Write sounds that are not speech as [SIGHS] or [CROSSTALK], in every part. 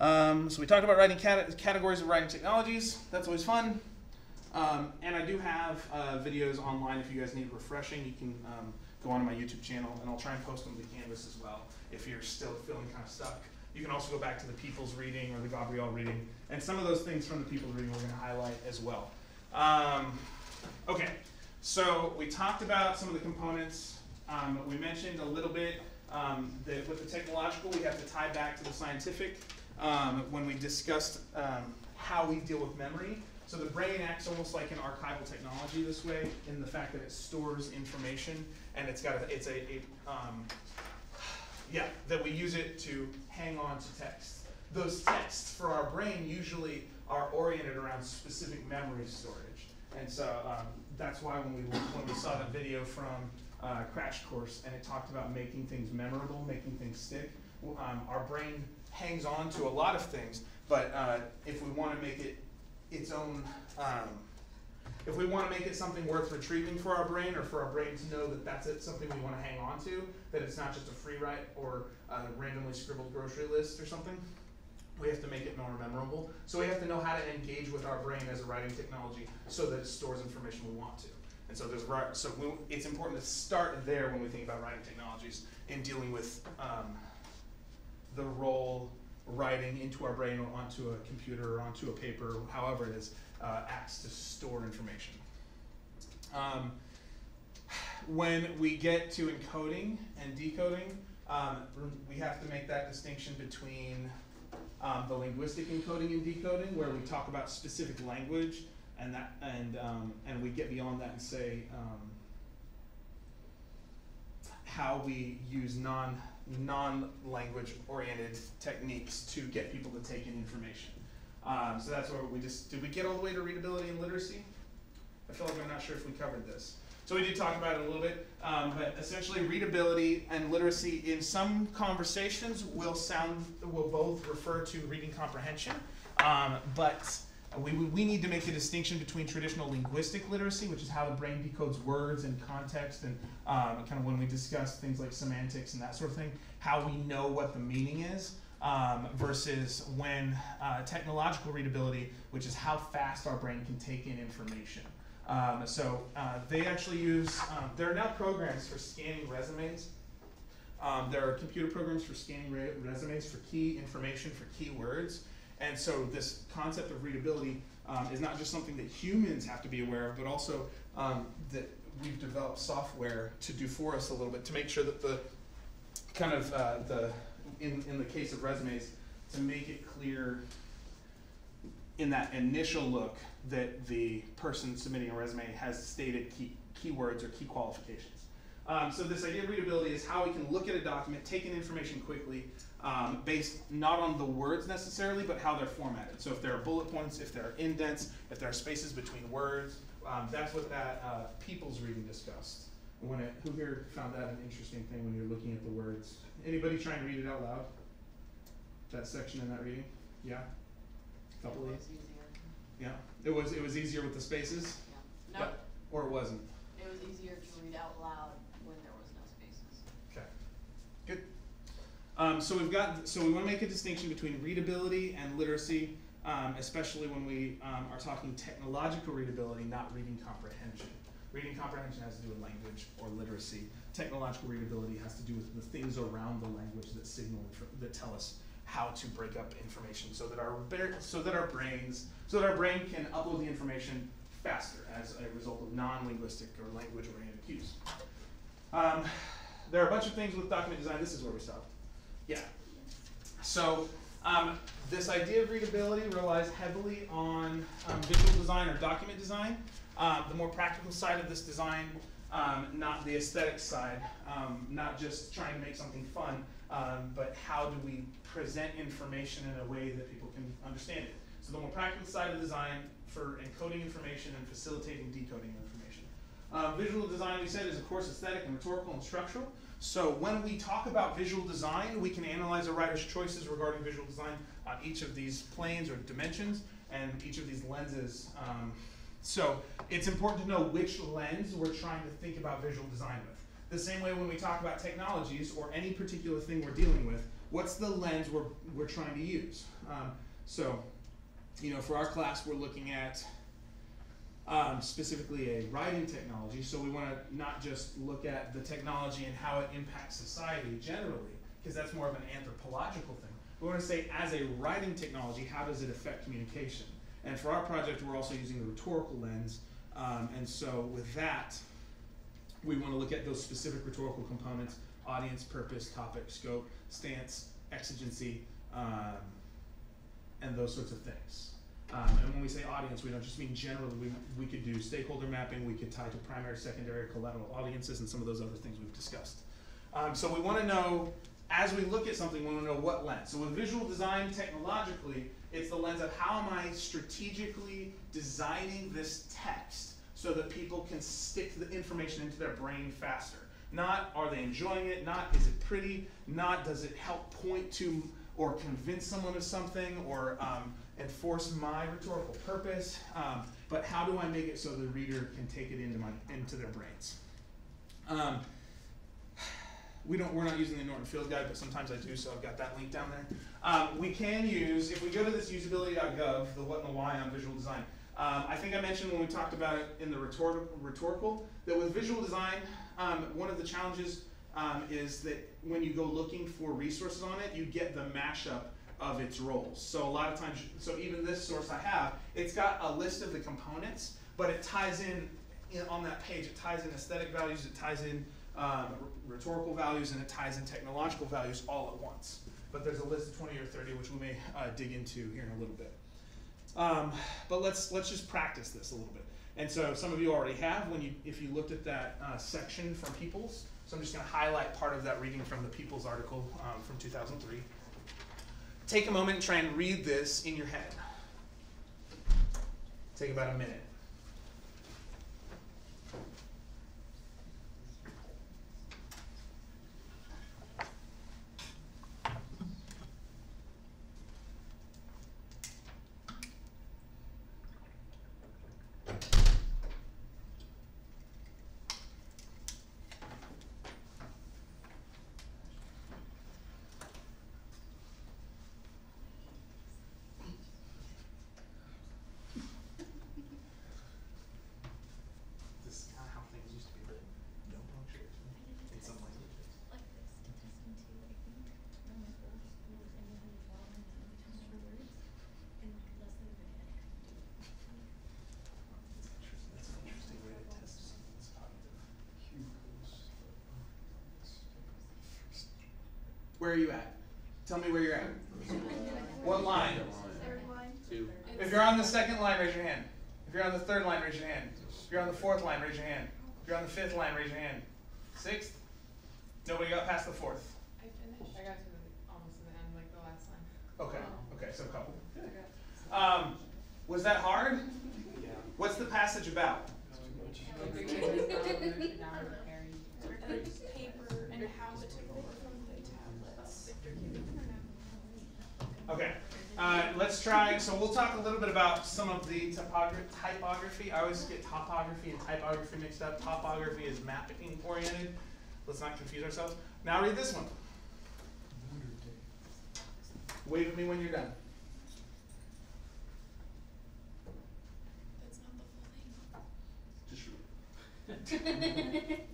Um, so we talked about writing cate- categories of writing technologies. That's always fun. Um, and I do have uh, videos online if you guys need refreshing. You can um, go onto my YouTube channel, and I'll try and post them to Canvas as well if you're still feeling kind of stuck. You can also go back to the People's reading or the Gabriel reading, and some of those things from the People's reading we're going to highlight as well. Um, okay, so we talked about some of the components. Um, we mentioned a little bit um, that with the technological, we have to tie back to the scientific um, when we discussed um, how we deal with memory. So the brain acts almost like an archival technology this way, in the fact that it stores information and it's got a, it's a, a um, yeah, that we use it to hang on to text. Those texts for our brain usually are oriented around specific memory storage. And so um, that's why when we, when we saw that video from uh, Crash Course and it talked about making things memorable, making things stick, um, our brain hangs on to a lot of things, but uh, if we want to make it its own, um, if we want to make it something worth retrieving for our brain or for our brain to know that that's it, something we want to hang on to, that it's not just a free write or a randomly scribbled grocery list or something, we have to make it more memorable. So we have to know how to engage with our brain as a writing technology so that it stores information we want to. And so there's so we, it's important to start there when we think about writing technologies in dealing with um, the role writing into our brain or onto a computer or onto a paper, however it is, uh, acts to store information. Um, when we get to encoding and decoding, um, we have to make that distinction between um, the linguistic encoding and decoding, where we talk about specific language, and that, and um, and we get beyond that and say um, how we use non non-language oriented techniques to get people to take in information. Um, so that's where we just, did we get all the way to readability and literacy? I feel like I'm not sure if we covered this. So we did talk about it a little bit, um, but essentially readability and literacy in some conversations will sound, will both refer to reading comprehension, um, but we, we need to make a distinction between traditional linguistic literacy, which is how the brain decodes words and context, and um, kind of when we discuss things like semantics and that sort of thing, how we know what the meaning is, um, versus when uh, technological readability, which is how fast our brain can take in information. Um, so uh, they actually use, um, there are now programs for scanning resumes. Um, there are computer programs for scanning re resumes for key information, for keywords. And so this concept of readability um, is not just something that humans have to be aware of, but also um, that we've developed software to do for us a little bit to make sure that the kind of uh, the in, in the case of resumes to make it clear in that initial look that the person submitting a resume has stated key keywords or key qualifications. Um, so this idea of readability is how we can look at a document, take in information quickly, um, based not on the words necessarily, but how they're formatted. So if there are bullet points, if there are indents, if there are spaces between words, um, that's what that uh, people's reading discussed. When it, who here found that an interesting thing when you're looking at the words? Anybody try and read it out loud? That section in that reading? Yeah? A Couple of Yeah. It was it was easier with the spaces? Yeah. No, Or it wasn't? it was easier to read out loud when there was no spaces. Okay. Good. Um, so we've got so we want to make a distinction between readability and literacy, um, especially when we um, are talking technological readability, not reading comprehension. Reading comprehension has to do with language or literacy. Technological readability has to do with the things around the language that signal that tell us how to break up information so that our so that our brains so that our brain can upload the information faster as a result of non-linguistic or language-oriented cues. Um, there are a bunch of things with document design. This is where we stopped. Yeah. So um, this idea of readability relies heavily on um, visual design or document design. Um, the more practical side of this design, um, not the aesthetic side, um, not just trying to make something fun, but how do we present information in a way that people can understand it. So the more practical side of design for encoding information and facilitating decoding information. Um, visual design, we said, is of course aesthetic and rhetorical and structural. So when we talk about visual design, we can analyze a writer's choices regarding visual design on each of these planes or dimensions and each of these lenses. Um, so it's important to know which lens we're trying to think about visual design with. The same way when we talk about technologies or any particular thing we're dealing with, what's the lens we're, we're trying to use? Um, so, you know, for our class, we're looking at um, specifically a writing technology. So we want to not just look at the technology and how it impacts society generally, because that's more of an anthropological thing. We want to say, as a writing technology, how does it affect communication? And for our project, we're also using the rhetorical lens. Um, and so with that, we want to look at those specific rhetorical components audience, purpose, topic, scope, stance, exigency, um, and those sorts of things. Um, and when we say audience, we don't just mean generally, we, we could do stakeholder mapping, we could tie to primary, secondary, collateral audiences, and some of those other things we've discussed. Um, so we want to know, as we look at something, we want to know what lens. So with visual design, technologically, it's the lens of how am I strategically designing this text so that people can stick the information into their brain faster. Not are they enjoying it, not is it pretty, not does it help point to or convince someone of something or um, enforce my rhetorical purpose, um, but how do I make it so the reader can take it into my into their brains? Um, we don't, we're not using the Norton Field Guide, but sometimes I do, so I've got that link down there. Um, we can use, if we go to this usability.gov, the what and the why on visual design, um, I think I mentioned when we talked about it in the rhetorical, rhetorical that with visual design, um, one of the challenges um, is that when you go looking for resources on it, you get the mashup of its roles. So a lot of times, so even this source I have, it's got a list of the components, but it ties in, in on that page, it ties in aesthetic values, it ties in um, rhetorical values, and it ties in technological values all at once. But there's a list of 20 or 30, which we may uh, dig into here in a little bit. Um, but let's let's just practice this a little bit. And so some of you already have when you if you looked at that uh, section from People's. So I'm just going to highlight part of that reading from the People's article um, from 2003. Take a moment and try and read this in your head. Take about a minute. This is kind of how things used to be written. No punctuation in some languages. like this to test into, I think, one of my old schools, and then we fall into the words in like less than a minute. That's an interesting way to test someone's cognitive. Where are you at? Tell me where you're at. What line? Two. If you're on the second line, raise your hand. If you're on the third line, raise your hand. If you're on the fourth line, raise your hand. If you're on the fifth line, raise your hand. Sixth? Nobody got past the fourth. I finished. I got to the, almost to the end, like the last line. Okay, okay, so a couple. Um, was that hard? Yeah. What's the passage about? [LAUGHS] The big thing was, um, now preparing. paper and how it took over from the tablets. Okay, uh, let's try, so we'll talk a little bit about some of the topogra- typography. I always get topography and typography mixed up. Topography is mapping oriented. Let's not confuse ourselves. Now read this one. Wave at me when you're done. That's not the full thing. Just read. Am [LAUGHS] [LAUGHS]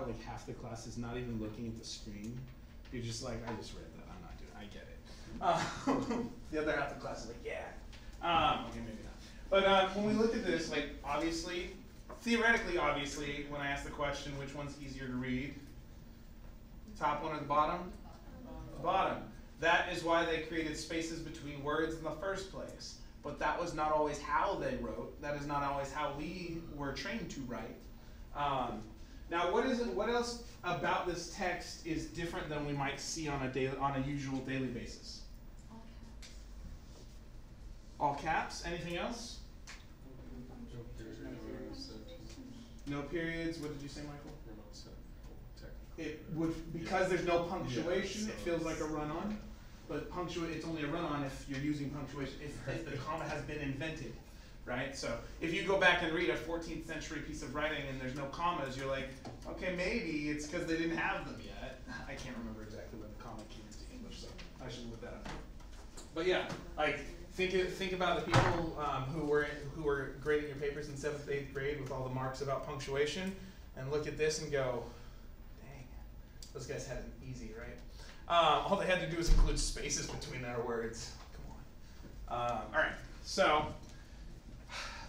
how like half the class is not even looking at the screen. You're just like, I just read that. I'm not doing. I get it. Uh, [LAUGHS] the other half of the class is like, yeah. Um, okay, maybe not. But uh, when we look at this, like obviously, theoretically, obviously, when I ask the question, which one's easier to read? Top one or the bottom? The bottom. That is why they created spaces between words in the first place. But that was not always how they wrote. That is not always how we were trained to write. Um, now, what is it? What else about this text is different than we might see on a daily, on a usual daily basis? All caps. Anything else? No periods. What did you say, Michael? It would because there's no punctuation. it feels like a run-on, but punctuate. It's only a run-on if you're using punctuation. If, if the comma has been invented, right? So if you go back and read a 14th century piece of writing and there's no commas, you're like, okay, maybe it's because they didn't have them yet. [LAUGHS] I can't remember exactly when the comma came into English, so I should look that up. But yeah, like think think about the people um, who were who were grading your papers in seventh, eighth grade with all the marks about punctuation, and look at this and go, dang, those guys had it easy, right? Um, all they had to do was include spaces between their words. Come on. Um, all right, so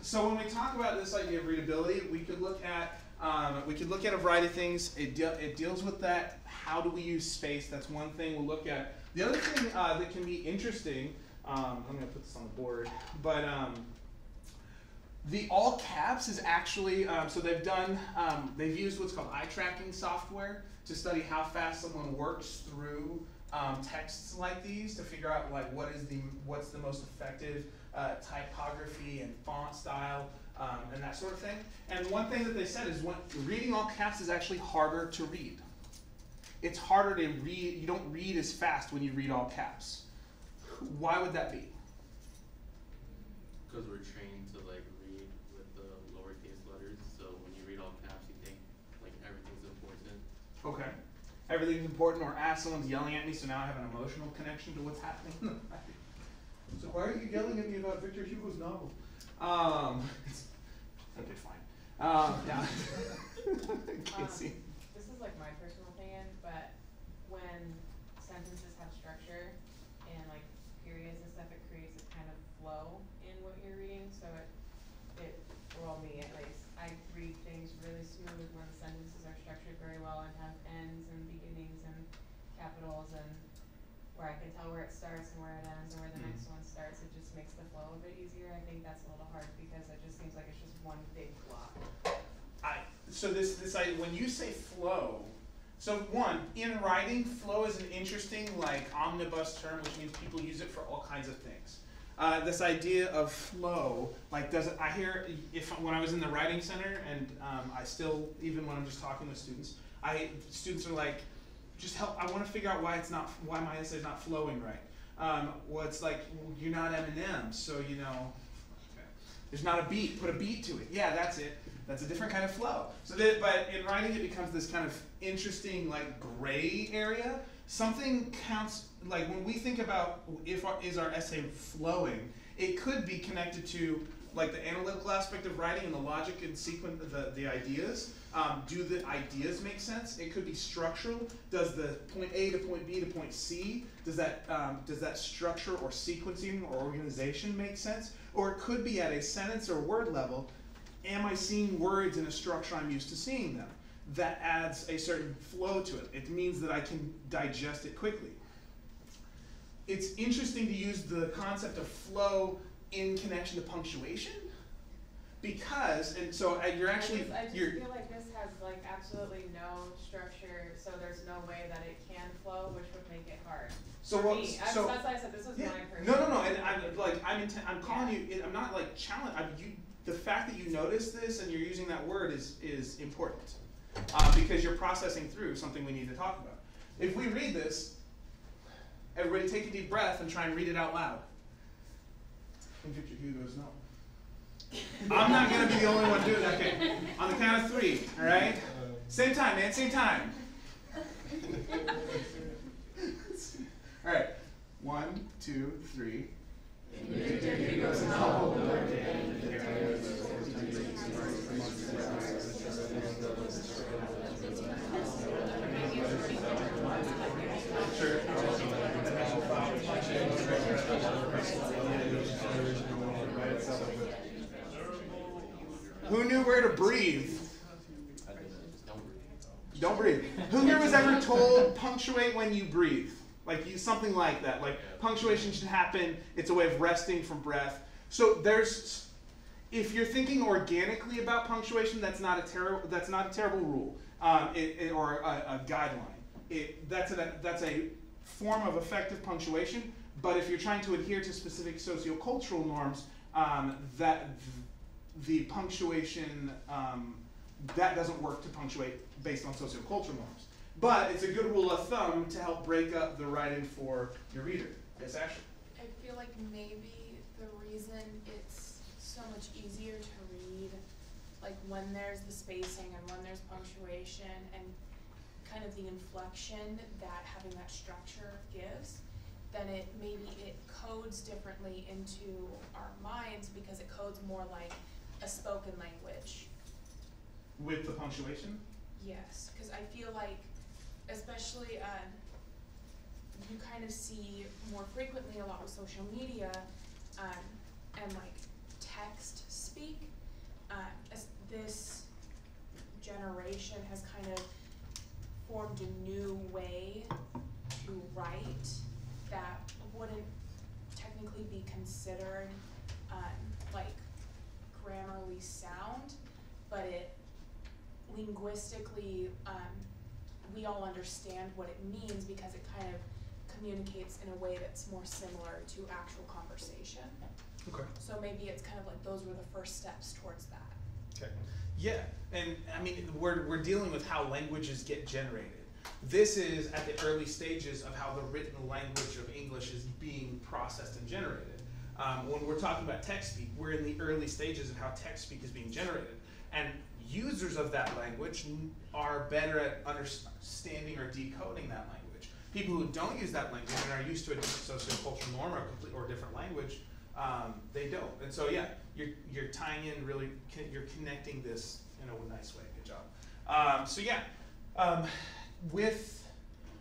so when we talk about this idea of readability, we could look at um, we could look at a variety of things. It, de- it deals with that. How do we use space? That's one thing we'll look at. The other thing uh, that can be interesting. Um, I'm going to put this on the board, but um, the all caps is actually um, so they've done um, they've used what's called eye tracking software to study how fast someone works through um, texts like these to figure out like what is the what's the most effective uh, typography and font style um, and that sort of thing. And one thing that they said is when reading all caps is actually harder to read. It's harder to read. You don't read as fast when you read all caps. Why would that be? Because we're trained to like read with the lowercase letters, so when you read all caps, you think like everything's important. Okay. Everything's important, or as someone's yelling at me, so now I have an emotional connection to what's happening. [LAUGHS] so why are you yelling at me about Victor Hugo's novel? Um, [LAUGHS] okay, fine. Um, yeah. [LAUGHS] [LAUGHS] Casey. This is like my personal opinion, but when sentences have structure and like periods and stuff, it creates a kind of flow in what you're reading, so it, it, well, me at least, I read things really smooth when sentences are structured very well and have ends and beginnings and capitals and where I can tell where it starts and where it ends and where the Mm. next one starts, it just makes the flow a bit easier. I think that's a little hard because it just seems like it's just one big block. I, so this this I, when you say flow, so one in writing, flow is an interesting like omnibus term, which means people use it for all kinds of things. Uh, this idea of flow, like does it, I hear if when I was in the writing center, and um, I still even when I'm just talking with students, I students are like, just help. I want to figure out why it's not why my essay is not flowing right. Um, well, it's like well, you're not Eminem, so you know. Okay. There's not a beat. Put a beat to it. Yeah, that's it. That's a different kind of flow. So that, but in writing, it becomes this kind of interesting, like gray area. Something counts. Like when we think about if our, is our essay flowing, it could be connected to like the analytical aspect of writing and the logic and sequence, the the ideas. Um, do the ideas make sense? It could be structural. Does the point A to point B to point C does that um, does that structure or sequencing or organization make sense? Or it could be at a sentence or word level. Am I seeing words in a structure I'm used to seeing them? That adds a certain flow to it. It means that I can digest it quickly. It's interesting to use the concept of flow in connection to punctuation because, and so uh, you're actually I just, I just you're feel like this has like absolutely no structure, so there's no way that it can flow, which would make it hard. so For me, I- so that's why I said this was Yeah. my personal. No, no, no, and. I'm like, I'm inten- I'm calling you, I'm not like challenge, I'm, you, the fact that you notice this and you're using that word is, is important. Uh, because you're processing through something we need to talk about. If we read this, everybody take a deep breath and try and read it out loud. And Victor Hugo's no. I'm not gonna be the only one doing that, okay, on the count of three, alright? Same time, man, same time. Alright, one, two, three. Who knew where to breathe? Don't breathe. Who here was ever told punctuate when you breathe? Like you, something like that. Like punctuation should happen. It's a way of resting from breath. So there's, if you're thinking organically about punctuation, that's not a terrible. That's not a terrible rule, um, it, it- or a, a guideline. It, that's a that's a form of effective punctuation. But if you're trying to adhere to specific sociocultural norms, um, that the punctuation um, that doesn't work to punctuate based on sociocultural norms. But it's a good rule of thumb to help break up the writing for your reader. Yes, Ashley. I feel like maybe the reason it's so much easier to read, like when there's the spacing and when there's punctuation and kind of the inflection that having that structure gives, then it maybe it codes differently into our minds because it codes more like a spoken language. With the punctuation. Yes, because I feel like, especially, uh, you kind of see more frequently a lot with social media, um, and like text speak. Uh, as this generation has kind of formed a new way to write that wouldn't technically be considered, um, grammarly sound, but it linguistically, um, we all understand what it means because it kind of communicates in a way that's more similar to actual conversation. Okay. So maybe it's kind of like those were the first steps towards that. Okay. Yeah, and I mean, we're, we're dealing with how languages get generated. This is at the early stages of how the written language of English is being processed and generated. Um, when we're talking about text speak, we're in the early stages of how text speak is being generated. And users of that language are better at understanding or decoding that language. People who don't use that language and are used to a different sociocultural norm or, complete, or different language, um, they don't. And so, yeah, you're, you're tying in really, you're connecting this in a nice way. Good job. Um, so, yeah, um, with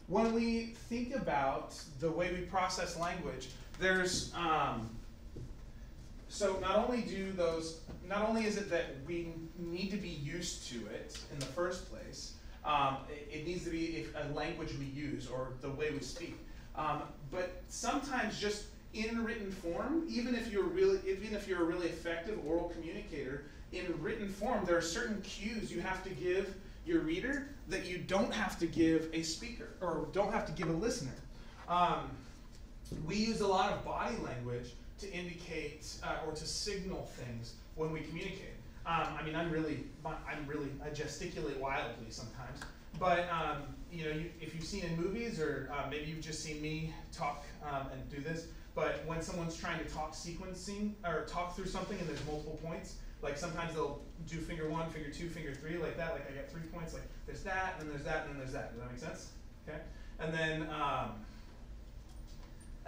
when we think about the way we process language, there's um, so not only do those, not only is it that we need to be used to it in the first place, um, it, it needs to be a language we use or the way we speak. Um, but sometimes just in written form, even if you're really, even if you're a really effective oral communicator, in written form there are certain cues you have to give your reader that you don't have to give a speaker or don't have to give a listener. Um, we use a lot of body language to indicate uh, or to signal things when we communicate. Um, I mean, I'm really, I'm really, I gesticulate wildly sometimes. But um, you know, you, if you've seen in movies, or uh, maybe you've just seen me talk um, and do this. But when someone's trying to talk sequencing or talk through something, and there's multiple points, like sometimes they'll do finger one, finger two, finger three, like that. Like I got three points. Like there's that, and there's that, and there's that. Does that make sense? Okay. And then um,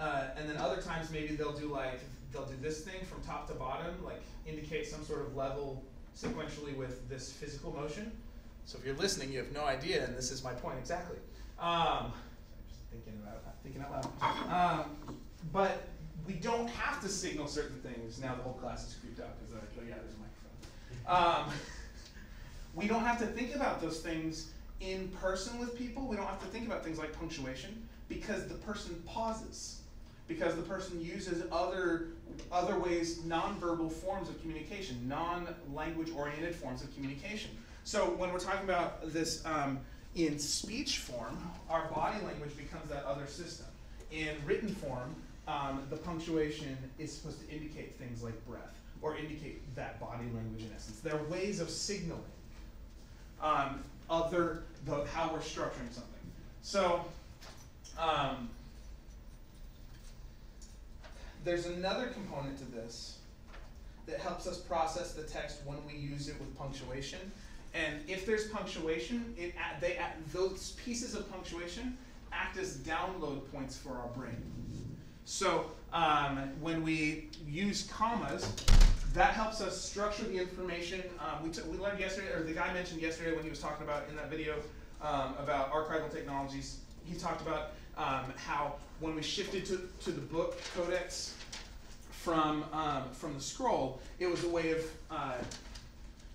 uh, and then other times maybe they'll do like they'll do this thing from top to bottom, like indicate some sort of level sequentially with this physical motion. So if you're listening, you have no idea, and this is my point exactly. Um, just thinking about thinking out loud. Um, but we don't have to signal certain things. Now the whole class is creeped out because oh yeah, there's a microphone. Um, [LAUGHS] we don't have to think about those things in person with people. We don't have to think about things like punctuation because the person pauses because the person uses other other ways, nonverbal forms of communication, non-language oriented forms of communication. So when we're talking about this um, in speech form, our body language becomes that other system. In written form, um, the punctuation is supposed to indicate things like breath or indicate that body language in essence. They're ways of signaling um, other the, how we're structuring something. So. Um, there's another component to this that helps us process the text when we use it with punctuation. And if there's punctuation, it they those pieces of punctuation act as download points for our brain. So um, when we use commas, that helps us structure the information. Um, we, we learned yesterday, or the guy mentioned yesterday when he was talking about in that video um, about archival technologies, he talked about um, how when we shifted to, to the book codex from, um, from the scroll, it was a way of uh,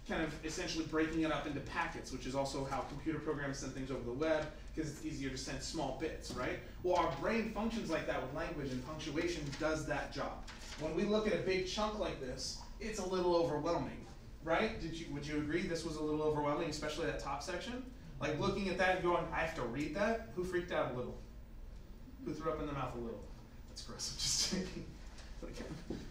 kind of essentially breaking it up into packets, which is also how computer programs send things over the web because it's easier to send small bits, right? Well, our brain functions like that with language, and punctuation does that job. When we look at a big chunk like this, it's a little overwhelming, right? Did you would you agree this was a little overwhelming, especially that top section? Like looking at that and going, I have to read that. Who freaked out a little? Who threw up in the mouth a little? That's gross. [LAUGHS] I'm just thinking. Like,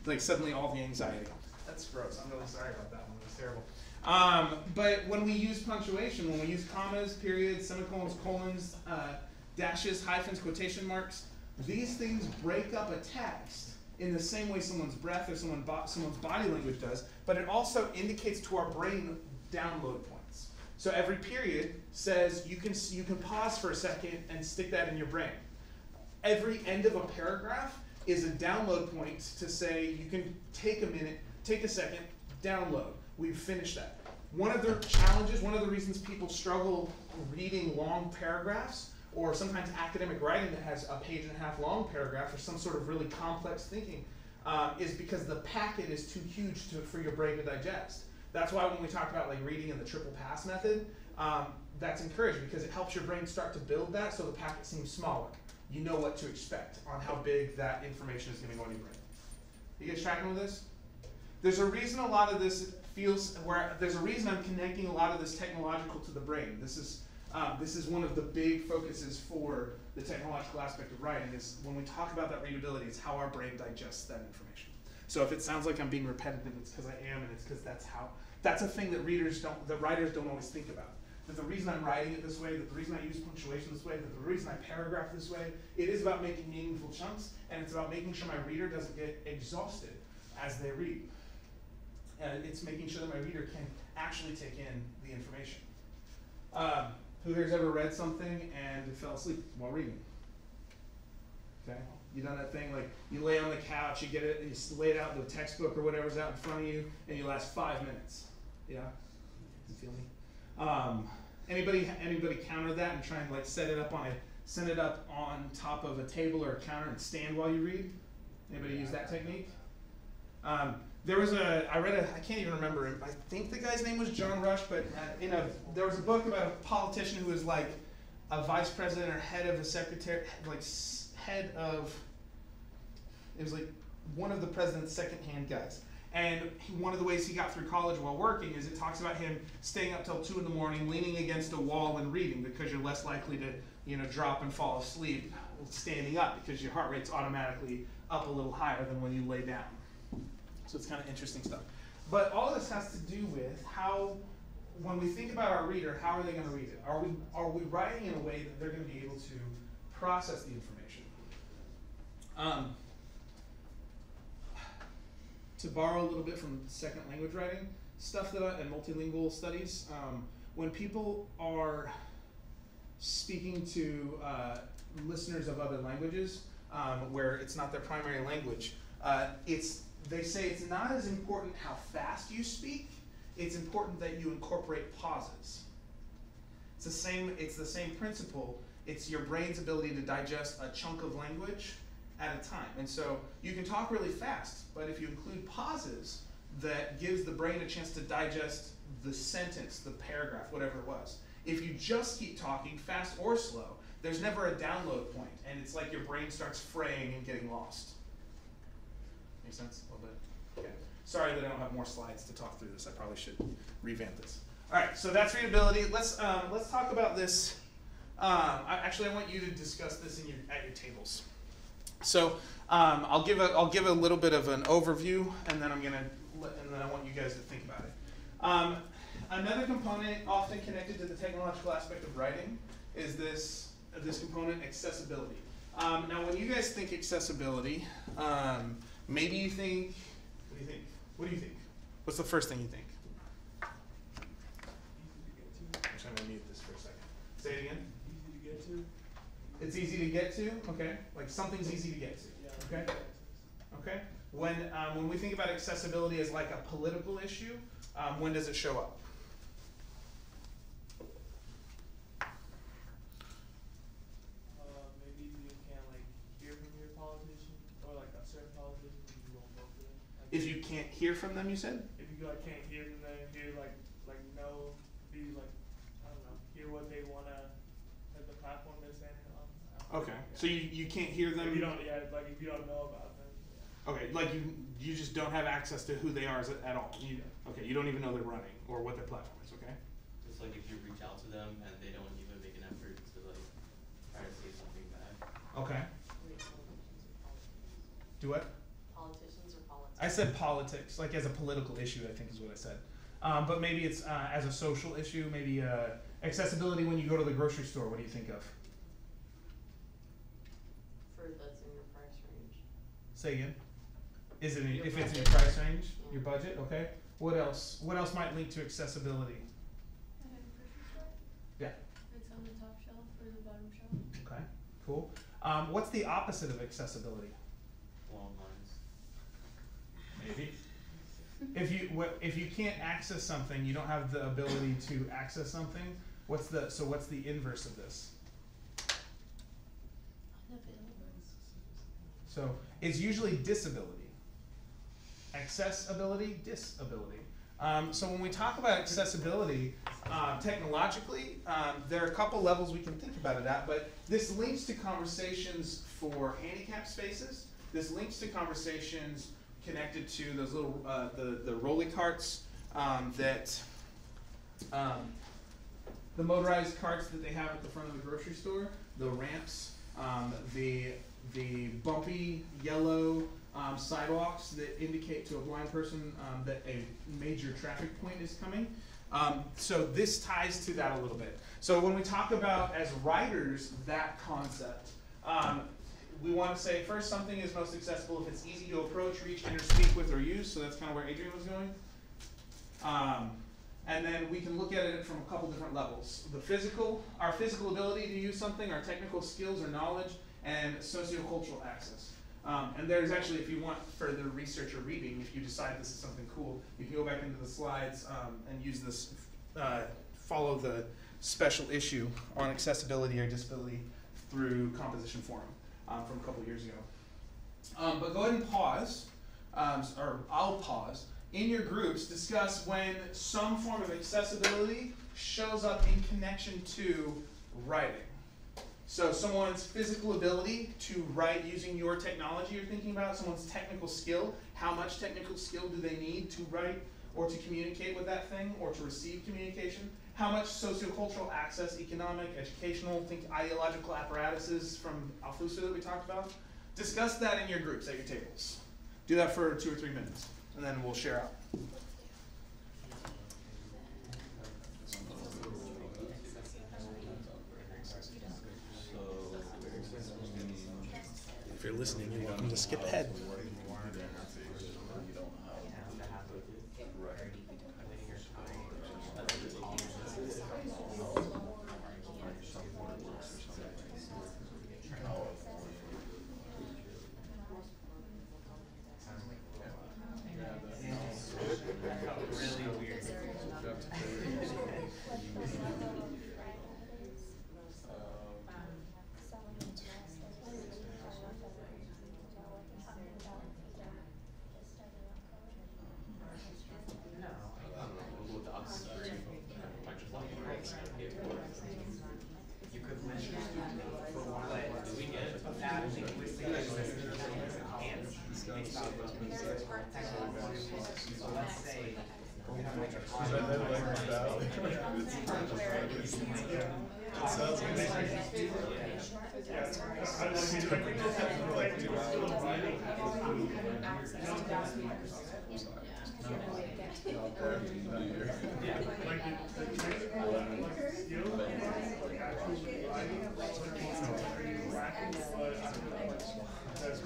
like suddenly all the anxiety. That's gross. I'm really sorry about that one. That's terrible. Um, but when we use punctuation, when we use commas, periods, semicolons, colons, uh, dashes, hyphens, quotation marks, these things break up a text in the same way someone's breath or someone bo- someone's body language does, but it also indicates to our brain download points. So every period says you can you can pause for a second and stick that in your brain. Every end of a paragraph is a download point to say you can take a minute, take a second, download. We've finished that. One of the challenges, one of the reasons people struggle reading long paragraphs, or sometimes academic writing that has a page and a half long paragraph, or some sort of really complex thinking, um, is because the packet is too huge to, for your brain to digest. That's why when we talk about like reading in the triple pass method, um, that's encouraged because it helps your brain start to build that so the packet seems smaller. You know what to expect on how big that information is going to go in your brain. You guys tracking with this? There's a reason a lot of this feels where there's a reason I'm connecting a lot of this technological to the brain. This is um, this is one of the big focuses for the technological aspect of writing is when we talk about that readability, it's how our brain digests that information. So if it sounds like I'm being repetitive, it's because I am, and it's because that's how that's a thing that readers don't, that writers don't always think about. That the reason I'm writing it this way, that the reason I use punctuation this way, that the reason I paragraph this way, it is about making meaningful chunks, and it's about making sure my reader doesn't get exhausted as they read. And it's making sure that my reader can actually take in the information. Um, who here's ever read something and fell asleep while reading? Okay, you done that thing like you lay on the couch, you get it, you lay it out the textbook or whatever's out in front of you, and you last five minutes. Yeah, you feel me? Um, anybody anybody counter that and try and like set it up on a set it up on top of a table or a counter and stand while you read? Anybody use that technique? Um, there was a I read a I can't even remember I think the guy's name was John Rush, but uh, in a there was a book about a politician who was like a vice president or head of a secretary like head of it was like one of the president's second hand guys. And one of the ways he got through college while working is it talks about him staying up till two in the morning, leaning against a wall and reading because you're less likely to, you know, drop and fall asleep standing up because your heart rate's automatically up a little higher than when you lay down. So it's kind of interesting stuff. But all this has to do with how, when we think about our reader, how are they going to read it? Are we are we writing in a way that they're going to be able to process the information? Um, to borrow a little bit from second language writing stuff that I, and multilingual studies, um, when people are speaking to uh, listeners of other languages um, where it's not their primary language, uh, it's they say it's not as important how fast you speak; it's important that you incorporate pauses. It's the same. It's the same principle. It's your brain's ability to digest a chunk of language at a time. And so you can talk really fast, but if you include pauses, that gives the brain a chance to digest the sentence, the paragraph, whatever it was. If you just keep talking, fast or slow, there's never a download point, and it's like your brain starts fraying and getting lost. Make sense? A little bit? Okay. Sorry that I don't have more slides to talk through this. I probably should revamp this. All right, so that's readability. Let's um, let's talk about this. Um, I, actually, I want you to discuss this in your at your tables. So um, I'll give a I'll give a little bit of an overview, and then I'm gonna and then I want you guys to think about it. Um, another component often connected to the technological aspect of writing is this this component accessibility. Um, now, when you guys think accessibility, um, maybe you think what do you think? What do you think? What's the first thing you think? I'm gonna mute this for a second. Say it again. Easy to get to. It's easy to get to. Okay, like something's easy to get to. Okay. Okay. When um, when we think about accessibility as like a political issue, um, when does it show up? Uh, maybe you can't like hear from your politician or like a certain politician and you won't vote for them. Like, If you can't hear from them, you said. if you like can't hear from them, hear like like know be like I don't know hear what they wanna like the platform they're standing on. I don't know. Okay. Yeah. So you, you can't hear them. if you don't yeah like if you don't know about them. Yeah. Okay, like you you just don't have access to who they are as, at all. You, okay, you don't even know they're running or what their platform is. Okay. Just like if you reach out to them and they don't even make an effort to like try to say something back. Okay. Do what? Politicians or politics? I said politics, like as a political issue, I think is what I said. Um, but maybe it's uh, as a social issue, maybe uh, accessibility when you go to the grocery store. What do you think of? Fruit that's in your price range. Say again. Is it in, Your if it's in your price range, your budget? Okay. What else? What else might link to accessibility? I have a grocery store. Yeah. It's on the top shelf or the bottom shelf. Okay. Cool. Um, what's the opposite of accessibility? Long lines. Maybe. If you what, if you can't access something, you don't have the ability to access something. What's the so what's the inverse of this? So it's usually disability. Accessibility, disability. Um, so when we talk about accessibility, uh, technologically, um, there are a couple levels we can think about it at, but this links to conversations for handicap spaces. This links to conversations connected to those little, uh, the, the rolly carts um, that, um, the motorized carts that they have at the front of the grocery store, the ramps, um, the, the bumpy yellow um, sidewalks that indicate to a blind person um, that a major traffic point is coming. Um, so this ties to that a little bit. So when we talk about as writers that concept, um, we want to say first something is most accessible if it's easy to approach, reach, enter, speak with, or use. So that's kind of where Adrian was going. Um, and then we can look at it from a couple different levels. The physical, our physical ability to use something, our technical skills or knowledge, and sociocultural access. Um, and there's actually, if you want further research or reading, if you decide this is something cool, you can go back into the slides um, and use this, uh, follow the special issue on accessibility or disability through Composition Forum um, from a couple years ago. Um, but go ahead and pause, um, or I'll pause. In your groups, discuss when some form of accessibility shows up in connection to writing. So someone's physical ability to write using your technology you're thinking about, someone's technical skill, how much technical skill do they need to write or to communicate with that thing or to receive communication? How much sociocultural access, economic, educational, think ideological apparatuses from Althusser that we talked about? Discuss that in your groups at your tables. Do that for two or three minutes, and then we'll share out. If you're listening, you're welcome to skip ahead. You could mention for one, but that linguistic and based off of technical functions. So let's say we have like a Like the, the technical, like skill, like actual writing, like pretty lacking, but I don't know, like, the concept and like the idea of that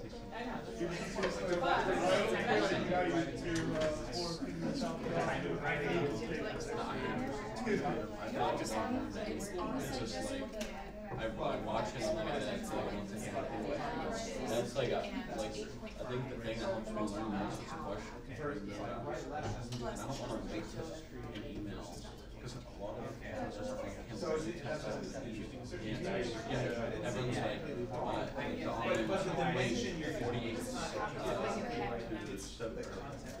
I I. That's like like I think the thing that helps me learn most is question. And I don't wanna wait to an email, cause a out an email. Yeah, everyone's like, forty-eight,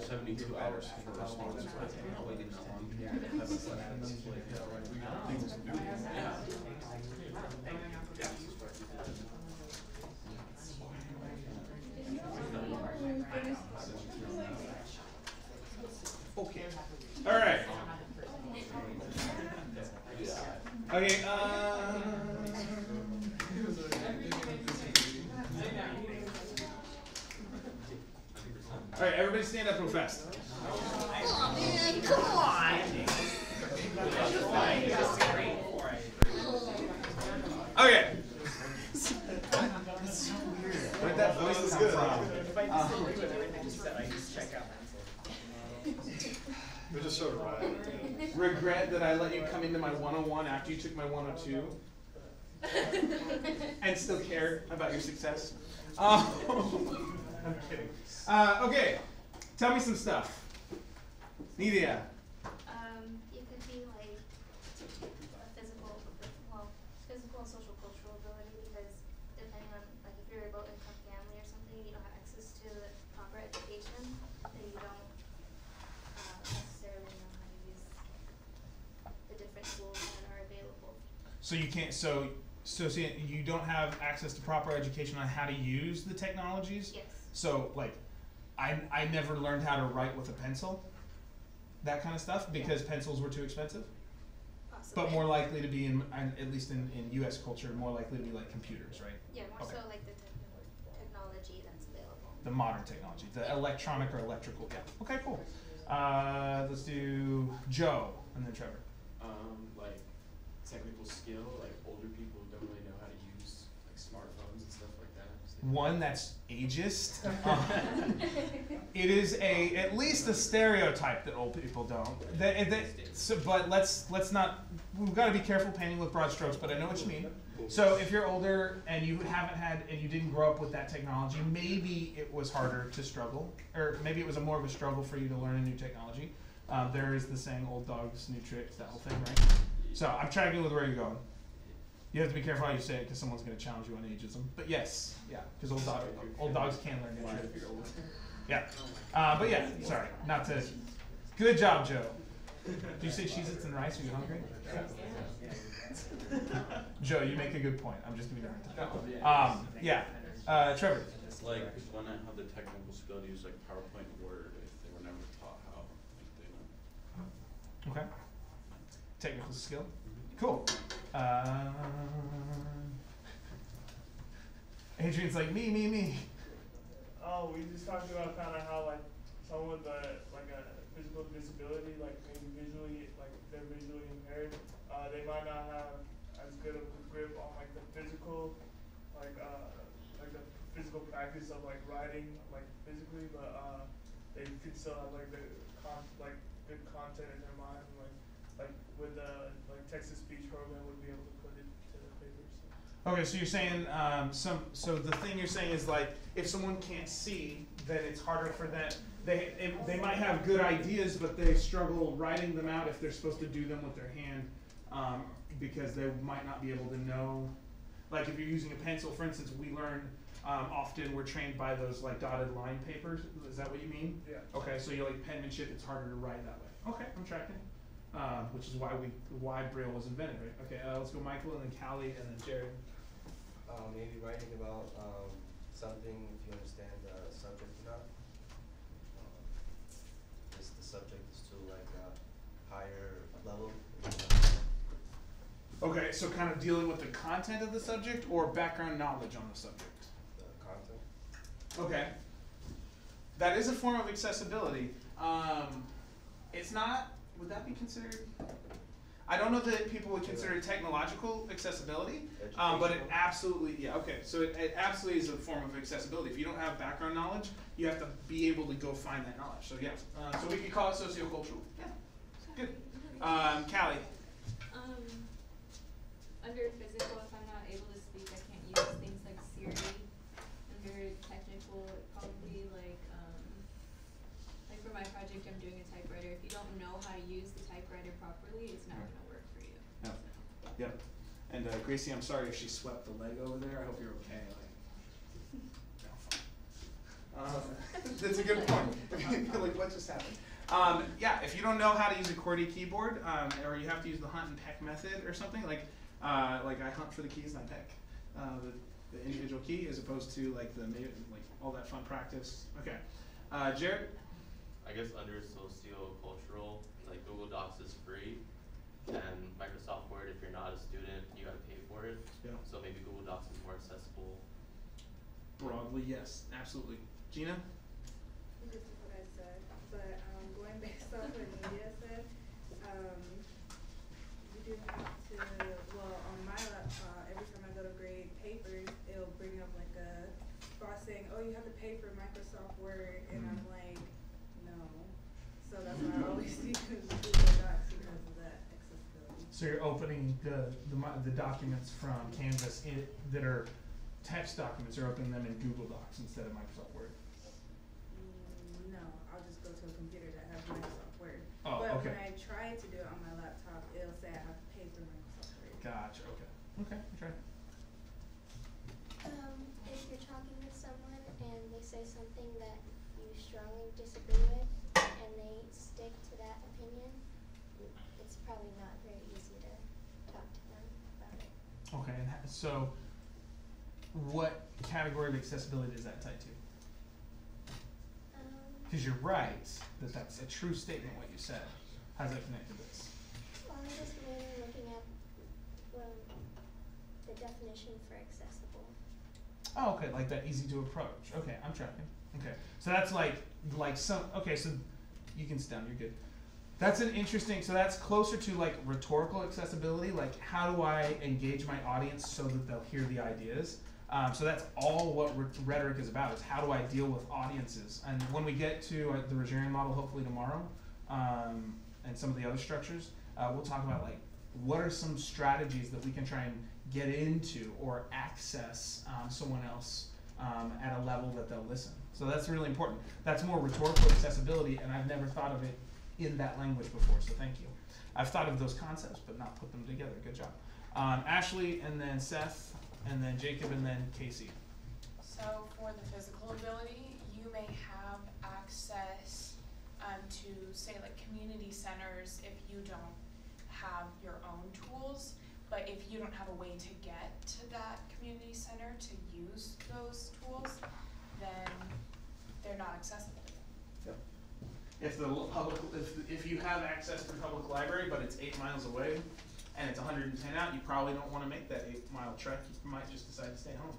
seventy-two hours for a response, I'm. Yeah. All right. Okay. Um, all right. Everybody, stand up real fast. Okay. Where'd that voice come from? If I disagree with everything you said, I just check out. We're just sort of right. Regret that I let you come into my 101 after you took my 102 [LAUGHS] and still care about your success. Um, [LAUGHS] I'm kidding. Uh, okay, tell me some stuff. Nidia. Um, you could be like a physical, well, physical and social cultural ability because depending on, like if you're a low income family or something, you don't have access to proper education, then you don't uh, necessarily know how to use the different tools that are available. So you can't. So so see, you don't have access to proper education on how to use the technologies. Yes. So like, I I never learned how to write with a pencil. That kind of stuff because pencils were too expensive. Possibly. But more likely to be in, in at least in, in U.S. culture, more likely to be like computers, right? Yeah, more Okay. so like the techno- technology that's available. The modern technology, the electronic or electrical. Yeah. Okay, cool. Uh, let's do Joe and then Trevor. Um, like technical skill, like older people don't really know how to use like smartphones and stuff like that. So- One that's ageist. Um, [LAUGHS] [LAUGHS] it is a at least a stereotype that old people don't. That, that, so, but let's let's not. We've got to be careful painting with broad strokes. But I know what you mean. So if you're older and you haven't had and you didn't grow up with that technology, maybe it was harder to struggle, or maybe it was a more of a struggle for you to learn a new technology. Um, there is the saying, "Old dogs, new tricks," that whole thing, right? So I'm tracking with where you're going. You have to be careful how you say it because someone's going to challenge you on ageism. But yes, yeah, because old, dog, old dogs can learn new tricks. Yeah, uh, but yeah, sorry, not to. Good job, Joe. Do you say Cheez-Its and rice? Are you hungry? [LAUGHS] Joe, you make a good point. I'm just giving you a hard time. Um, yeah, uh, Trevor. It's like when I have the technical skill to use like PowerPoint and Word, if they were never taught how, like they don't. Okay. Technical skill. Cool. Um, Adrian's like me, me, me. Oh, we just talked about kind of how like someone with a like a physical disability, like maybe visually, like they're visually impaired, uh, they might not have as good of a grip on like the physical, like uh, like the physical practice of like writing, like physically, but uh, they could still have like the con like good content in their mind, with the like text to speech program would be able to put it to the paper. So. Okay, so you're saying um, some. So the thing you're saying is like, if someone can't see, then it's harder for them. They it, they might have good ideas, but they struggle writing them out if they're supposed to do them with their hand, um, because they might not be able to know. Like if you're using a pencil, for instance, we learn um, often we're trained by those like dotted line papers. Is that what you mean? Yeah. Okay, so you like penmanship, it's harder to write that way. Okay, I'm tracking. Uh, which is why we why Braille was invented, right? Okay, uh, let's go Michael and then Callie and then Jared. Um, maybe writing about um, something if you understand the subject enough. Um, if the subject is to like a higher level. Okay, so kind of dealing with the content of the subject or background knowledge on the subject. The content. Okay. That is a form of accessibility. Um, it's not. Would that be considered? I don't know that people would consider it technological accessibility, um, but it absolutely, yeah, okay. So it, it absolutely is a form of accessibility. If you don't have background knowledge, you have to be able to go find that knowledge. So yes, uh, so we could call it sociocultural. Yeah, good. Um, Callie. Um, under physical, if I'm not able to speak, I can't use things like Siri. Under technical, it probably like, um, like for my project, I'm doing a typewriter. If you don't know how to use the typewriter properly, it's not Right. gonna work for you. Yep. So. Yep. And uh, Gracie, I'm sorry if she swept the leg over there. I hope you're okay. Like. Um, [LAUGHS] that's a good point. [LAUGHS] like, what just happened? Um, yeah, if you don't know how to use a QWERTY keyboard, um, or you have to use the hunt and peck method or something, like, uh, like I hunt for the keys and I peck uh, the, the individual key as opposed to like the like all that fun practice. Okay, uh, Jared. I guess under socio-cultural, like Google Docs is free, and Microsoft Word, if you're not a student, you gotta pay for it. Yeah. So maybe Google Docs is more accessible. Broadly, yes, absolutely. Gina. This is what I said, but, um, going based [LAUGHS] off what media said, um, you do have to, well, on my laptop, every time I go to grade papers, it'll bring up like a box saying, oh, you have to pay for Microsoft Word, and I'm Mm. like, no. So that's why I always [LAUGHS] use Google Docs because of that accessibility. So you're opening the, the, mo- the documents from Canvas in, that are text documents, you're opening them in Google Docs instead of Microsoft Word. Mm, no, I'll just go to a computer that has Microsoft Word. Oh, But okay. when I try to do it on my laptop, it'll say I have to pay for Microsoft Word. Gotcha, okay. Okay, try. Um, if you're talking with someone and they say something that you strongly disagree with and they stick to that opinion, it's probably not very easy to talk to them about it. Okay, and ha- so what category of accessibility is that tied to? Um, Because you're right that that's a true statement what you said. How's that connect to this? well, I'm just mainly looking at, well, the definition for accessible. Oh, okay, like that easy to approach. Okay, I'm tracking. Okay, so that's like like some. Okay, so you can down. You're good. That's an interesting. So that's closer to like rhetorical accessibility. Like how do I engage my audience so that they'll hear the ideas? Um, so that's all what rhe- rhetoric is about. Is how do I deal with audiences? And when we get to uh, the Rogerian model, hopefully tomorrow, um, and some of the other structures, uh, we'll talk about like what are some strategies that we can try and get into or access um, someone else um, at a level that they'll listen. So that's really important. That's more rhetorical accessibility, and I've never thought of it in that language before. So thank you. I've thought of those concepts, but not put them together. Good job. Um, Ashley, and then Seth, and then Jacob, and then Casey. So for the physical ability, you may have access um, to say like community centers if you don't have your own tools. But if you don't have a way to get to that community center to use those tools, then they're not accessible. If the public, if, if you have access to the public library, but it's eight miles away, and it's 110 out, you probably don't want to make that eight mile trek. You might just decide to stay home.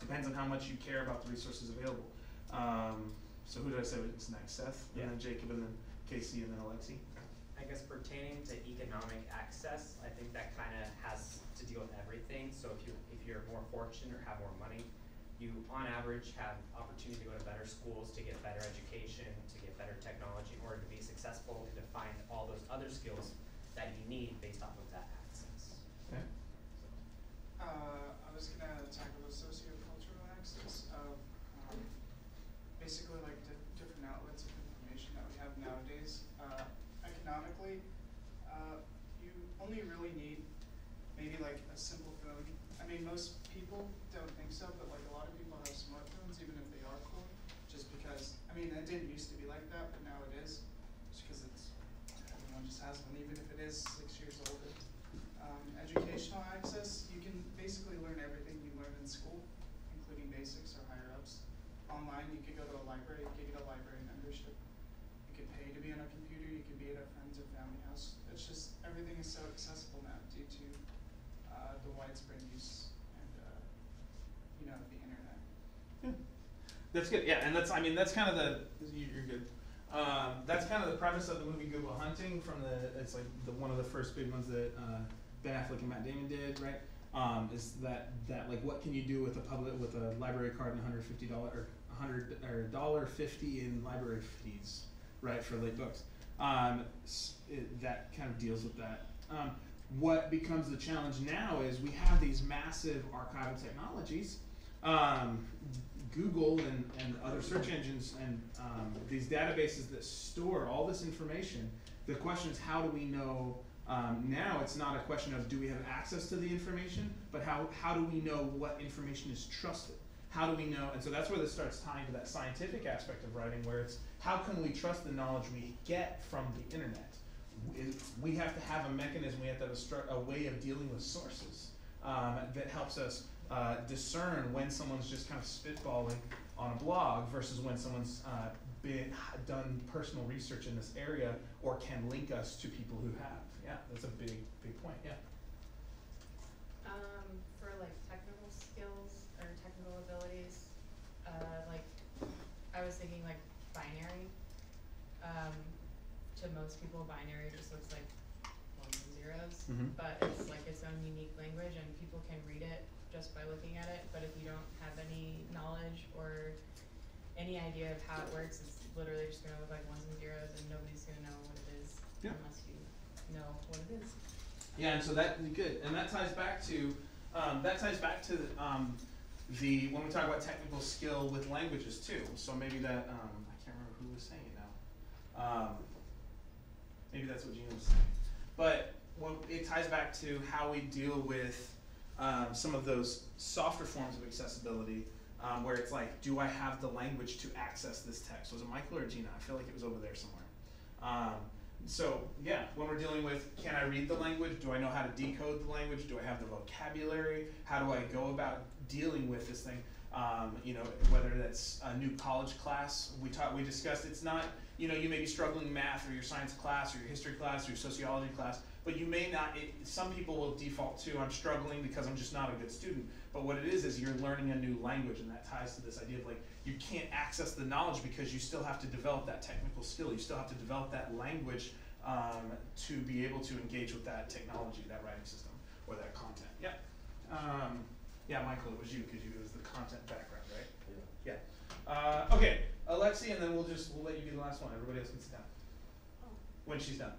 Depends on how much you care about the resources available. Um, so who did I say was next? Seth, and then Jacob, and then Casey, and then Alexi. I guess pertaining to economic access, I think that kind of has to deal with everything. So if you if you're more fortunate or have more money, you on average have opportunity to go to better schools to get better education, better technology in order to be successful and to find all those other skills that you need based off of that access. Okay. Uh, I was gonna tackle the socio-cultural axis of, um, basically like di- different outlets of information that we have nowadays. Uh, economically, uh, you only really need maybe like a simple phone. I mean, most people don't think so, but like a lot of people have smartphones, even if they are cool, just because, I mean, it didn't used to be like that, but now it is. Just cause it's, everyone just has one, even if it is six years older. Um, educational access, you can basically learn everything you learn in school, including basics or higher ups. Online, you could go to a library, you could get a library membership. You could pay to be on a computer, you could be at a friend's or family house. It's just, everything is so accessible now due to, uh, the widespread use and, uh, you know, the internet. That's good. Yeah, and that's I mean that's kind of the you're good. Um, that's kind of the premise of the movie Good Will Hunting from the it's like the one of the first big ones that uh, Ben Affleck and Matt Damon did, right? Um, is that that like what can you do with a public with a library card and 150 dollar or 100 or dollar 50 in library fees, right, for late books. um, it, that kind of deals with that. Um, what becomes the challenge now is we have these massive archival technologies. Um, Google and, and other search engines and um, these databases that store all this information. The question is, how do we know? Um, now it's not a question of do we have access to the information, but how, how do we know what information is trusted? How do we know? And so that's where this starts tying to that scientific aspect of writing, where it's how can we trust the knowledge we get from the internet? We- have to have a mechanism, we have to have a, a way of dealing with sources um, that helps us uh, discern when someone's just kind of spitballing on a blog versus when someone's uh, been, done personal research in this area or can link us to people who have. Yeah, that's a big, big point. Yeah. Um, for like technical skills or technical abilities, uh, like, I was thinking like binary. Um, to most people, binary just looks like ones and zeros, Mhm. but it's like its own unique language and people can read it just by looking at it, but if you don't have any knowledge or any idea of how it works, it's literally just gonna look like ones and zeros and nobody's gonna know what it is Yeah. unless you know what it is. Yeah, and so that good, and that ties back to um, that ties back to um, the when we talk about technical skill with languages too. So maybe that um, I can't remember who was saying it now. Um, maybe that's what Gina was saying. But when it ties back to how we deal with um, some of those softer forms of accessibility, um, where it's like, do I have the language to access this text? Was it Michael or Gina? I feel like it was over there somewhere. Um, so yeah, when we're dealing with, can I read the language? Do I know how to decode the language? Do I have the vocabulary? How do I go about dealing with this thing? Um, you know, whether that's a new college class, we taught, we discussed. It's not, you know, you may be struggling math or your science class or your history class or your sociology class, but you may not. It, some people will default to, I'm struggling because I'm just not a good student. But what it is is you're learning a new language, and that ties to this idea of like you can't access the knowledge because you still have to develop that technical skill. You still have to develop that language um, to be able to engage with that technology, that writing system, or that content. Yeah. Um, yeah, Michael, it was you because you it was the content background, right? Yeah. Yeah. Uh, okay, Alexi, and then we'll just we'll let you be the last one. Everybody else can sit down when she's done.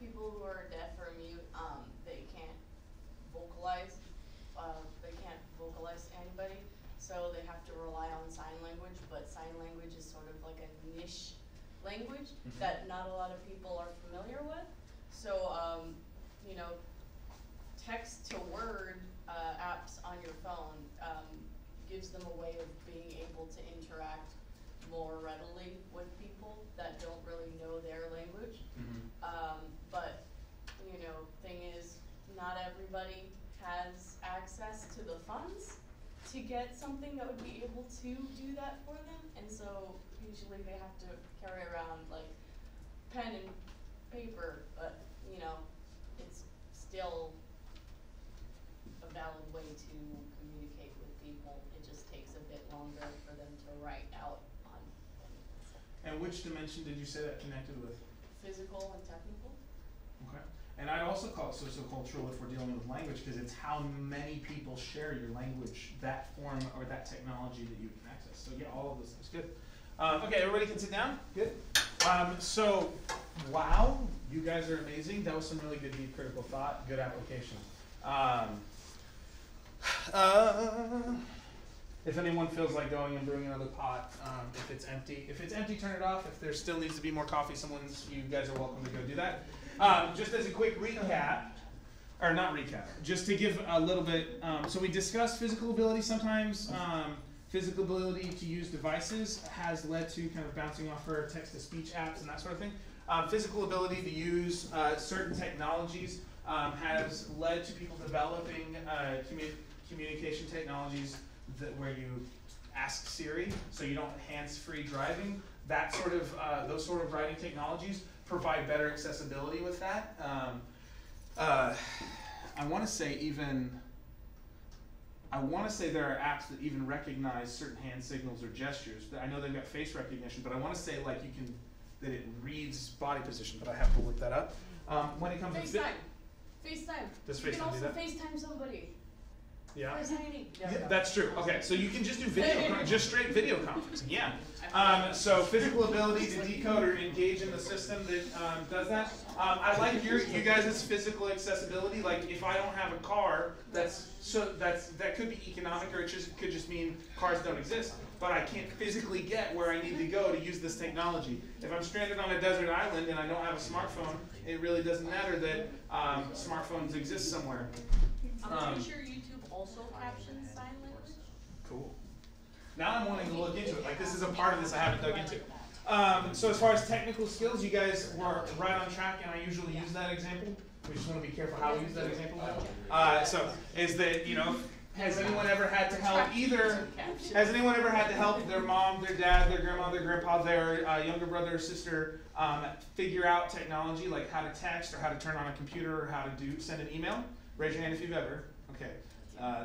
People who are deaf or mute, um, they can't vocalize, uh, they can't vocalize to anybody, so they have to rely on sign language, but sign language is sort of like a niche language Mhm. that not a lot of people are familiar with. So, um, you know, text to word, uh, apps on your phone, um, gives them a way of being able to interact more readily with people that don't really know their language. Mm-hmm. Um, but, you know, thing is, not everybody has access to the funds to get something that would be able to do that for them, and so usually they have to carry around like pen and paper, but, you know, it's still a valid way to communicate with people, it just takes a bit longer for them to write out. And which dimension did you say that connected with? Physical and technical? Okay. And I'd also call it sociocultural if we're dealing with language, because it's how many people share your language, that form or that technology that you can access. So yeah, all of those things. Good. Um, okay, everybody can sit down. Good. Um, so, wow, you guys are amazing. That was some really good deep critical thought. Good application. Um, [SIGHS] uh, if anyone feels like going and brewing another pot, um, if it's empty, if it's empty, turn it off. If there still needs to be more coffee, someone's, you guys are welcome to go do that. Um, just as a quick recap, or not recap, just to give a little bit. Um, so we discussed physical ability sometimes. Um, physical ability to use devices has led to kind of bouncing off her text to speech apps and that sort of thing. Um, physical ability to use uh, certain technologies um, has led to people developing uh, commu- communication technologies that where you ask Siri, so you don't hands-free driving. That sort of uh, those sort of writing technologies provide better accessibility with that. Um, uh, I want to say even. I want to say there are apps that even recognize certain hand signals or gestures. I know they've got face recognition, but I want to say like you can that it reads body position, but I have to look that up. Um, when it comes to FaceTime, FaceTime. Does You can FaceTime do also that? FaceTime somebody. Yeah. Yeah, that's true. Okay, so you can just do video, [LAUGHS] just straight video conferencing. Yeah. Um, so physical ability to decode or engage in the system that um, does that. Um, I like your you guys' physical accessibility. Like if I don't have a car, that's so that's that could be economic or it just could just mean cars don't exist. But I can't physically get where I need to go to use this technology. If I'm stranded on a desert island and I don't have a smartphone, it really doesn't matter that um, smartphones exist somewhere. I'm Um, pretty sure YouTube also sign language. Cool. Now I'm wanting to look into it. Like this is a part of this I haven't dug into. Um, so as far as technical skills, you guys were right on track, and I usually use that example. We just want to be careful how we use that example. Uh, so is that you know, has anyone ever had to help either? Has anyone ever had to help their mom, their dad, their grandma, their grandpa, their uh, younger brother or sister um, figure out technology like how to text or how to turn on a computer or how to do send an email? Raise your hand if you've ever. Okay. Uh,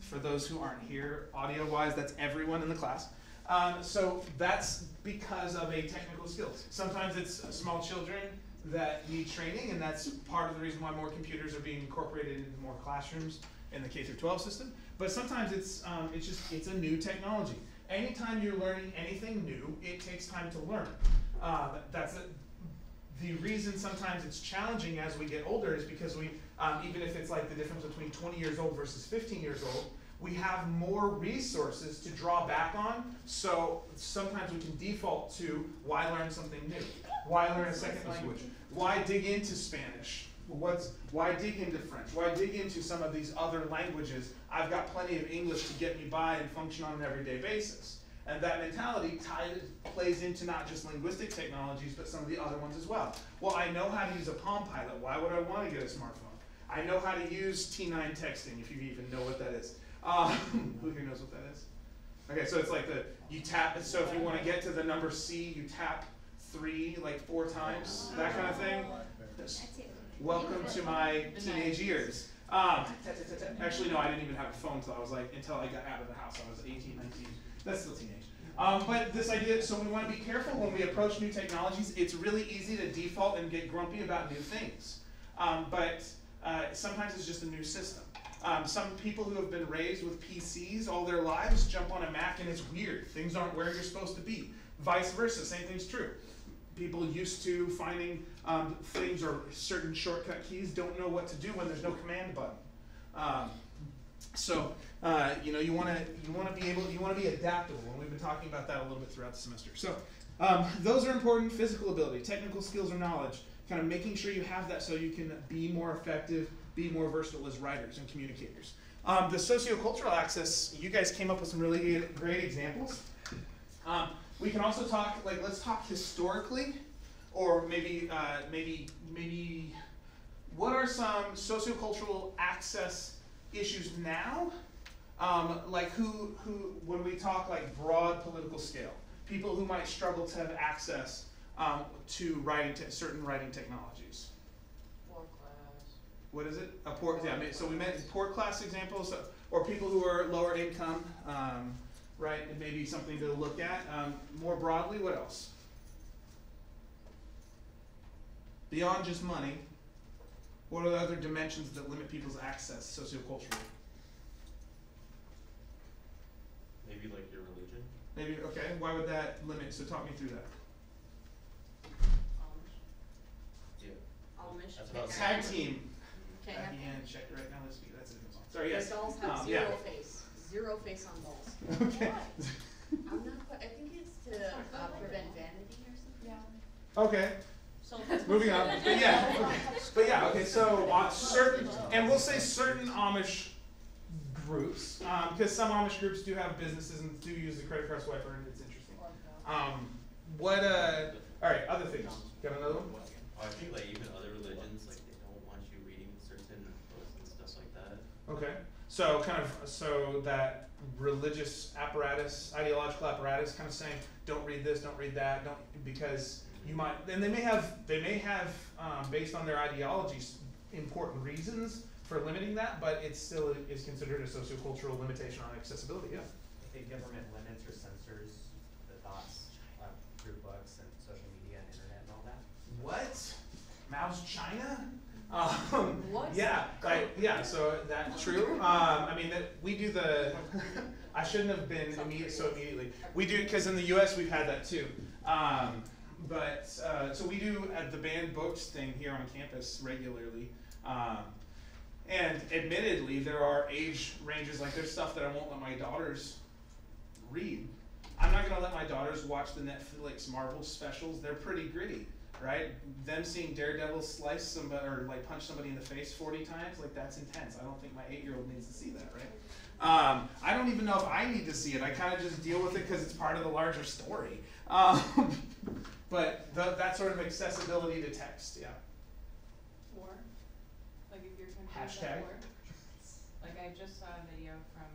for those who aren't here, audio wise, that's everyone in the class. Um, so that's because of a technical skill. Sometimes it's small children that need training, and that's part of the reason why more computers are being incorporated into more classrooms in the K through 12 system. But sometimes it's um, it's just it's a new technology. Anytime you're learning anything new, it takes time to learn. Uh, that's a, the reason sometimes it's challenging as we get older is because we, um, even if it's like the difference between 20 years old versus 15 years old, we have more resources to draw back on. So sometimes we can default to why learn something new? Why learn a second language? Why dig into Spanish? What's why dig into French? Why dig into some of these other languages? I've got plenty of English to get me by and function on an everyday basis. And that mentality ties, plays into not just linguistic technologies, but some of the other ones as well. Well, I know how to use a Palm Pilot. Why would I want to get a smartphone? I know how to use T9 texting, if you even know what that is. Um, [LAUGHS] who here knows what that is? Okay, so it's like the you tap. So if you want to get to the number C, you tap three like four times, that kind of thing. Welcome to my teenage years. Um, actually, no, I didn't even have a phone until I was like until I got out of the house. I was 18, 19. That's still teenage. Um, but this idea, so we want to be careful when we approach new technologies. It's really easy to default and get grumpy about new things. Um, but uh, sometimes it's just a new system. Um, some people who have been raised with PCs all their lives jump on a Mac and it's weird. Things aren't where you're supposed to be. Vice versa, same thing's true. People used to finding um, things or certain shortcut keys don't know what to do when there's no command button. Um, so uh, you know you want to you want to be able you want to be adaptable, and we've been talking about that a little bit throughout the semester. So um, those are important: physical ability, technical skills or knowledge. Kind of making sure you have that so you can be more effective, be more versatile as writers and communicators. Um, the sociocultural access, you guys came up with some really great examples. Um, we can also talk like let's talk historically, or maybe uh, maybe maybe what are some sociocultural access issues now? Um, like who who when we talk like broad political scale, people who might struggle to have access um, to writing te- certain writing technologies. Poor class. What is it? A poor yeah. ma- So we meant poor class examples, so, or people who are lower income, um, right? may be something to look at. Um, more broadly, what else? Beyond just money, what are the other dimensions that limit people's access socioculturally? Maybe like your religion. Maybe okay. Why would that limit? So talk me through that. Amish. Yeah. That's about Tag team. Okay. At the end, check it right now. Let's see. That's a different song. Sorry. Yes. The dolls have Um, zero yeah. face. Zero face on dolls. Okay. [LAUGHS] I'm not quite, I think it's to uh, prevent vanity or something. Yeah. Okay. So. [LAUGHS] Moving on. But yeah. [LAUGHS] But yeah. Okay. So uh, certain, and we'll say certain Amish groups, because some Amish groups do have businesses and do use the credit card swiper, and it's interesting. Um, what? Uh, all right. Other things. Got another one? I think like even other religions, like they don't want you reading certain books and stuff like that. Okay. So kind of so that religious apparatus, ideological apparatus, kind of saying, don't read this, don't read that, don't because you might. And they may have they may have um, based on their ideologies important reasons for limiting that, but it still is considered a sociocultural limitation on accessibility. Yeah. I think government limits or censors the thoughts uh, through books and social media and internet and all that. What? Mao's China? [LAUGHS] Um, What? yeah, like yeah. So that's true. Um, I mean, that we do the. [LAUGHS] I shouldn't have been immediate so immediately. We do because in the U.S. we've had that too. Um, but uh, so we do at the banned books thing here on campus regularly. Um, and admittedly, there are age ranges like there's stuff that I won't let my daughters read. I'm not gonna let my daughters watch the Netflix Marvel specials. They're pretty gritty, right? Them seeing Daredevil slice somebody or like punch somebody in the face 40 times, like that's intense. I don't think my eight-year-old needs to see that, right? Um, I don't even know if I need to see it. I kind of just deal with it because it's part of the larger story. Um, [LAUGHS] but the, that sort of accessibility to text, yeah. War, like if you're confused Hashtag. at war. Like I just saw a video from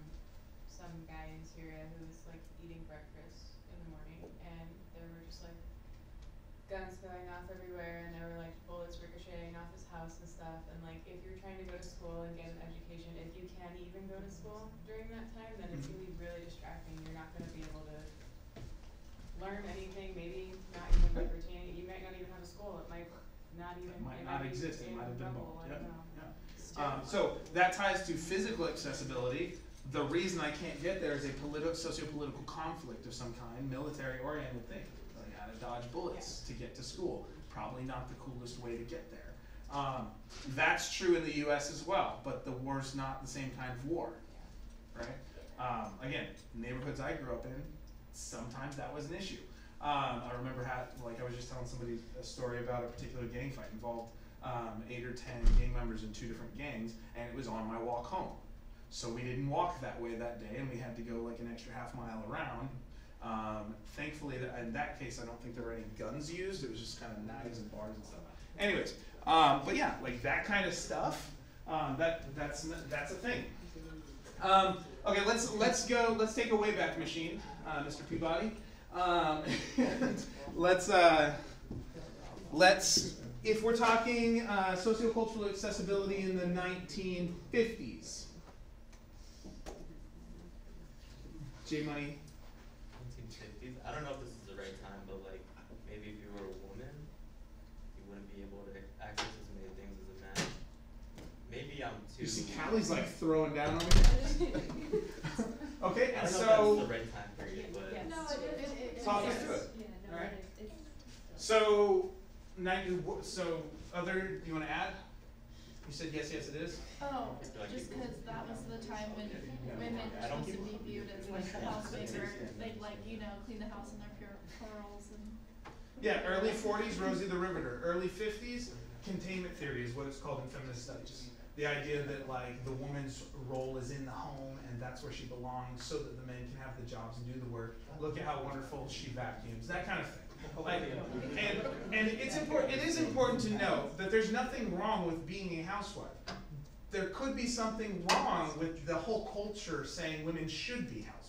some guy in Syria who was like eating breakfast in the morning and there were just like guns going off everywhere and there were like bullets ricocheting off his house and stuff and like if you're trying to go to school and get an education, if you can even go to school during that time, then it's gonna be really distracting, you're not gonna be able to learn anything, maybe not even like retaining, you might not even have a school, it might not even, It might it not might exist, it might have been bombed, yeah, yeah. Um, so that ties to physical accessibility. The reason I can't get there is a politi- socio-political conflict of some kind, military-oriented thing. Gotta dodge bullets to get to school. Probably not the coolest way to get there. Um, that's true in the U.S. as well, but the war's not the same kind of war, right? Um, again, neighborhoods I grew up in, sometimes that was an issue. Um, I remember how, like I was just telling somebody a story about a particular gang fight involved um, eight or ten gang members in two different gangs, and it was on my walk home. So we didn't walk that way that day, and we had to go like an extra half mile around. Um, thankfully, in that case, I don't think there were any guns used. It was just kind of knives and bars and stuff. Anyways, um, but yeah, like that kind of stuff. Um, that that's that's a thing. Um, okay, let's let's go. Let's take a wayback machine, uh, Mr. Peabody. Um, [LAUGHS] let's uh, let's if we're talking uh, sociocultural accessibility in the 1950s. J Money. 1950s. I don't know if this is the right time, but like maybe if you were a woman, you wouldn't be able to access as many things as a man. Maybe I'm too. You see, Callie's like throwing down on me. [LAUGHS] okay, I and don't know if so that's the right time period, but No, it is, it is. Talk us through it. Yeah, no, Alright. it is, it's. so nine. So other, you want to add? You said yes, yes, it is. Oh, just because that was the time when women supposed to be viewed as like the [LAUGHS] housemaker, they'd like, you know, clean the house in their pure pearls and. Yeah, early 40s, Rosie the Riveter. Early 50s, containment theory is what it's called in feminist studies. The idea that like the woman's role is in the home and that's where she belongs, so that the men can have the jobs and do the work. Look at how wonderful she vacuums, that kind of thing. And and it's important. It is important to know that there's nothing wrong with being a housewife. There could be something wrong with the whole culture saying women should be housewives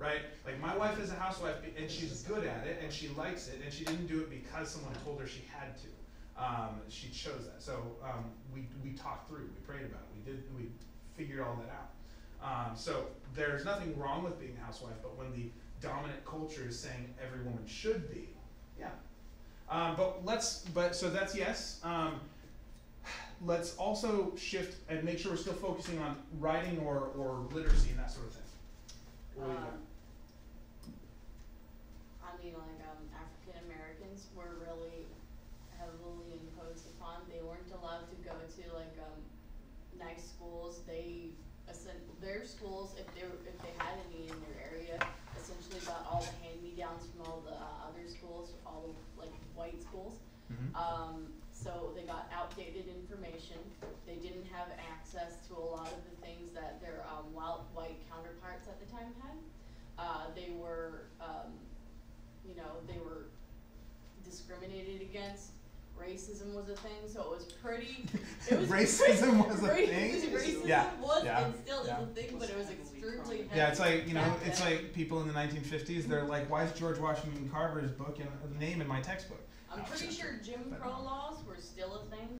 right? Like my wife is a housewife and she's good at it and she likes it and she didn't do it because someone told her she had to. Um, she chose that. So um, we, we talked through, we prayed about it, we did, we figured all that out. Um, so there's nothing wrong with being a housewife, but when the dominant culture is saying every woman should be, yeah. Um, but let's, but so that's yes. Um, let's also shift and make sure we're still focusing on writing or, or literacy and that sort of thing. What do you? Um, I mean, like, um, African Americans were really heavily imposed upon. They weren't allowed to go to like, um, nice schools. They, essen- their schools, if they, were- if they had any in their area, essentially got all the hand-me-downs from all the uh, other schools, all the, like, white schools. Mhm. Um, so they got outdated information. They didn't have access to a lot of the things that their um, wild, white counterparts at the time had. Uh, they were, um, you know, they were discriminated against. Racism was a thing, so it was pretty. It was [LAUGHS] Racism was a [LAUGHS] Ra- thing? Racism Yeah, was yeah, and still yeah. is a thing, but it was extremely heavy. Yeah, it's like you know, it's then. like people in the 1950s. They're like, "Why is George Washington Carver's book in, name in my textbook?" I'm No, pretty sure. Jim Crow laws were still a thing,